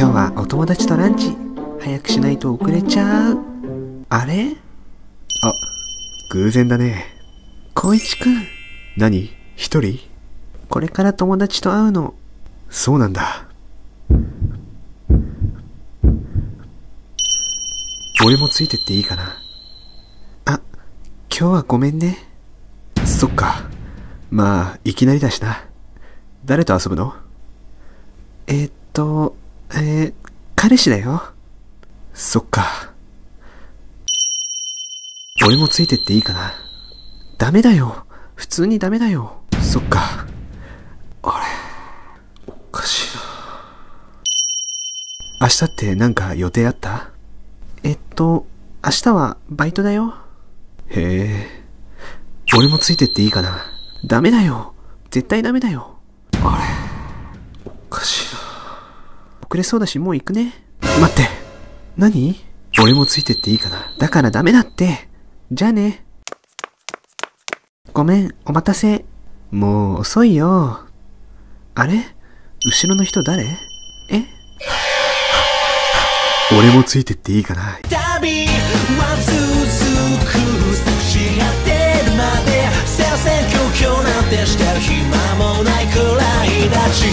今日はお友達とランチ。早くしないと遅れちゃう。あれ？あ、偶然だね。光一くん。何？一人？これから友達と会うの。そうなんだ。俺もついてっていいかな。あ、今日はごめんね。そっか。まあ、いきなりだしな。誰と遊ぶの？えーっと、えー、彼氏だよ。そっか。俺もついてっていいかな。ダメだよ。普通にダメだよ。そっか。あれ、おかしいな。明日ってなんか予定あった？えっと、明日はバイトだよ。へえ。俺もついてっていいかな。ダメだよ。絶対ダメだよ。あれ、おかしいな。遅れそうだしもう行くね。待って。何？俺もついてっていいかな。だからダメだって。じゃあね。ごめん、お待たせ。もう遅いよ。あれ？後ろの人誰？え？俺もついてっていいかな。旅は続く幸ってるまで戦々恐々なんてしてる暇もないくらいだし